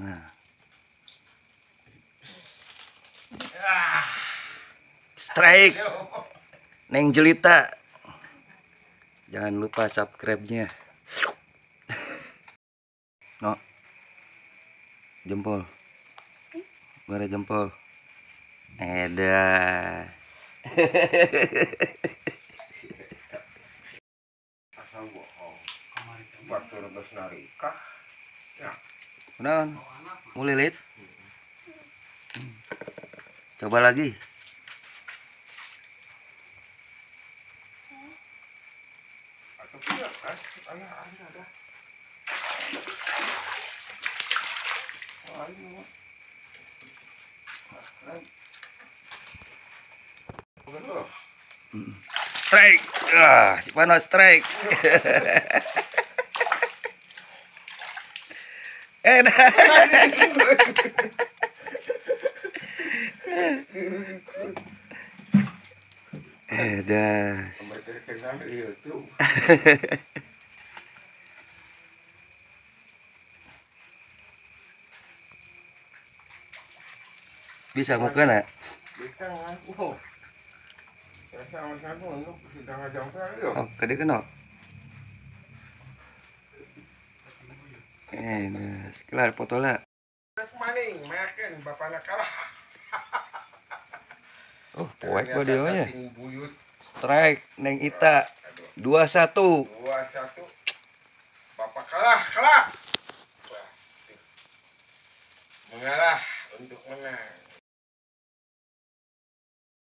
Nah, Ah, strike. Neng Jelita. Jangan lupa subscribe-nya. No. Jempol. Mana jempol? Edah. Asal bohong. Batu rebus narika. Ya, Kenaon? Mulai lilit. Coba lagi. Strike. Ah, si Pano strike. ngaku. Saya sama-sama untuk sedang ajang kali. Oh, kade kena. Eh, nah, sekelar foto lah. Maning, makan bapak nak kalah. Oh, poek videonya. Cacing buyut. Strike Neng Ita 2-1. Dua satu. Bapak kalah, kalah. Mengalah untuk menang.